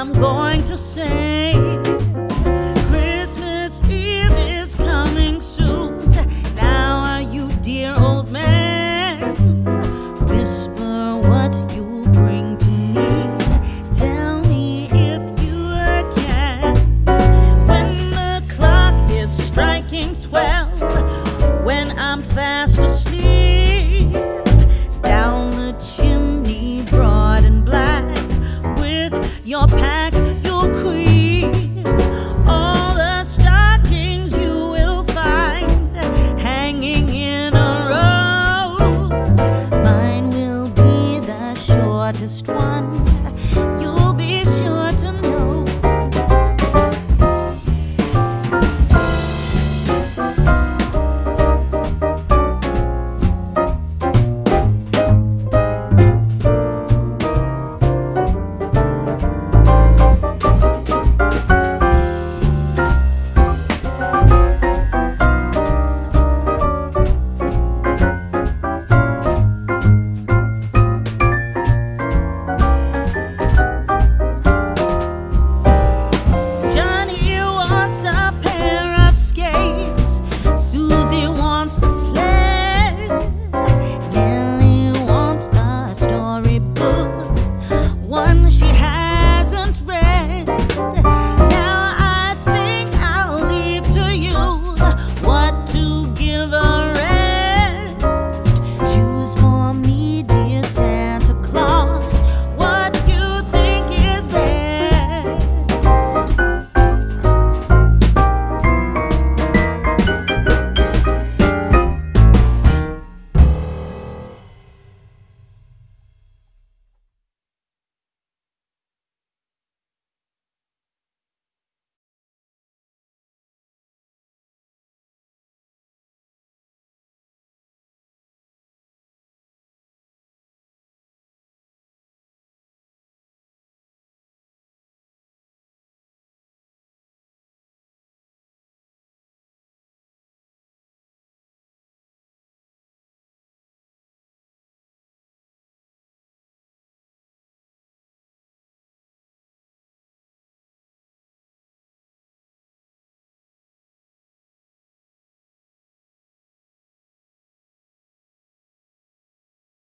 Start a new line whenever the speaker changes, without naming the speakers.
I'm going to say. Christmas Eve is coming soon. Now are you dear old man? Whisper what you bring to me. Tell me if you can. When the clock is striking twelve When I'm fast largest one.